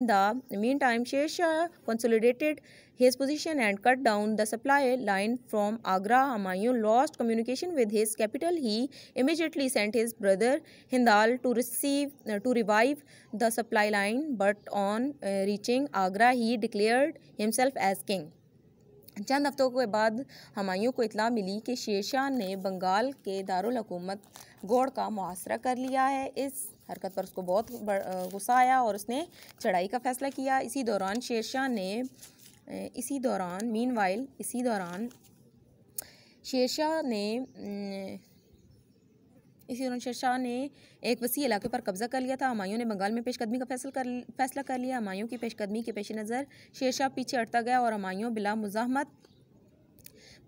the meantime, Sher Shah consolidated his position and cut down the supply line from Agra. Humayun lost communication with his capital. He immediately sent his brother Hindal to receive uh, to revive the supply line, but on uh, reaching Agra, he declared himself as king. चंद हफ्तों के बाद हमायूं को इतला मिली कि शेरशाह ने बंगाल के दारकूमत गोड़ का मुआसरा कर लिया है। इस हरकत पर उसको बहुत गुस्सा आया और उसने चढ़ाई का फैसला किया। इसी दौरान शेरशाह ने इसी दौरान मीन इसी दौरान शेरशाह ने इसी दौरान शेरशाह ने एक वसी इलाके पर कब्जा कर लिया था। हमायूं ने बंगाल में पेशकदमी का फैसला कर फैसला कर लिया। हमायूं की पेशकदमी के पेश नज़र शेरशाह पीछे हटता गया और हमायूं बिला मुजाहमत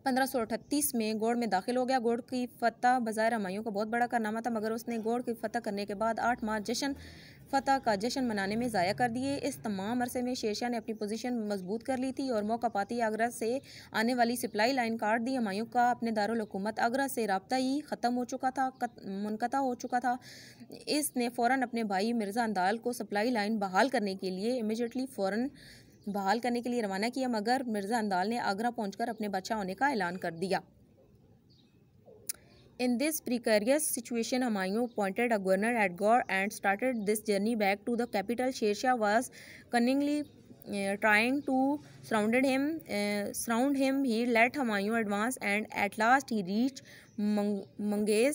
पंद्रह में गोड़ में दाखिल हो गया। गोड़ की फतह बाज़ार हमायूं का बहुत बड़ा कारनामा था, मगर उसने गोड़ की फतह करने के बाद आठ मार्च जश्न, फतह का जश्न मनाने में ज़ाया कर दिए। इस तमाम अरसे में शेरशाह ने अपनी पोजीशन मज़बूत कर ली थी और मौका पाती आगरा से आने वाली सप्लाई लाइन काट दी। हमायूं का अपने दारकूमत आगरा से रबता ही ख़त्म हो चुका था मुनक़ा हो चुका था। इसने फ़ौर अपने भाई मिर्ज़ा अंदाल को सप्लाई लाइन बहाल करने के लिए इमिजिएटली फ़ौर बहाल करने के लिए रवाना किया, मगर मिर्ज़ा अंदाल ने आगरा पहुंचकर अपने बच्चा होने का ऐलान कर दिया। In this precarious situation Humayun appointed a governor at Gaur and started this journey back to the capital. Sher Shah was cunningly trying to surrounded him surround him, he let Humayun advance and at last he reach मंगेज